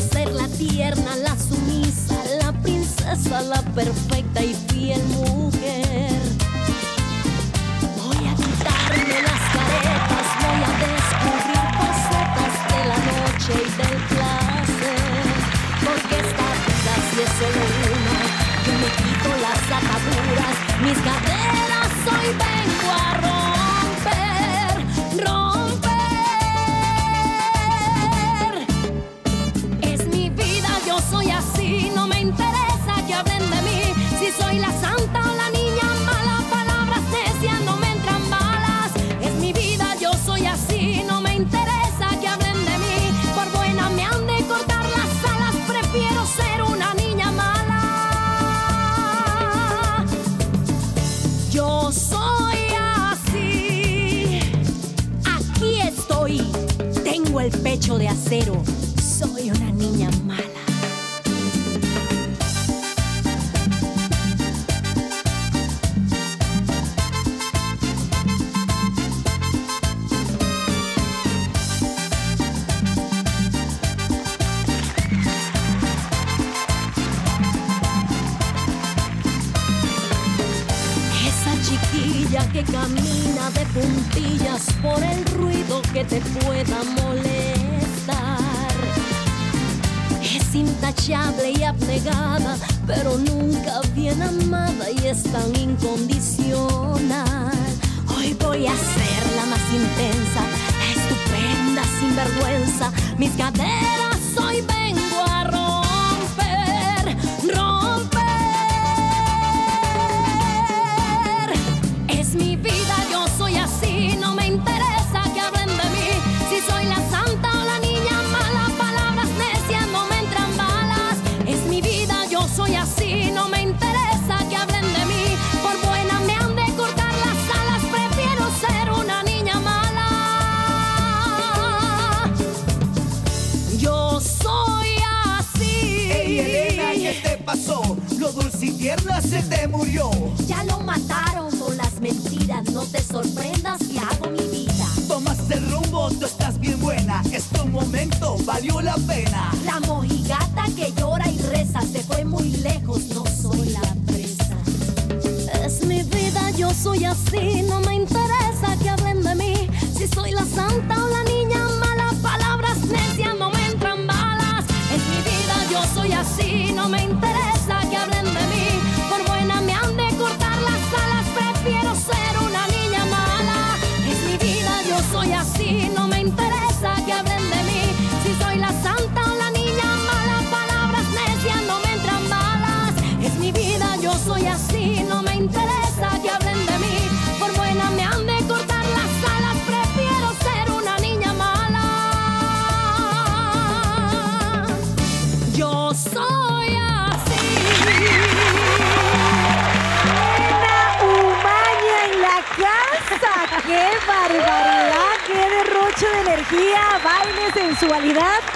ser la tierna, la sumisa, la princesa, la perfecta y fiel mujer. Voy a quitarme las caretas, voy a descubrir facetas de la noche y del placer. Porque esta vida si es solo una, yo me quito las ataduras, mis caderas hoy vengo Yo soy así. Aquí estoy. Tengo el pecho de acero. Chiquilla que camina de puntillas por el ruido que te pueda molestar. Es intachable y abnegada, pero nunca bien amada y es tan incondicional. Hoy voy a ser la más intensa, estupenda, sin vergüenza. Mis caderas hoy vengo dulce y tierna se te murió. Ya lo mataron con las mentiras, no te sorprendas que hago mi vida. Tomaste el rumbo, tú estás bien buena. Este momento valió la pena. La mojigata que llora y reza se fue muy lejos, no soy la presa. Es mi vida, yo soy así, no me interesa que hablen de mí. Si soy la santa o la niña mala, palabras necias no me energía! Baile, sensualidad.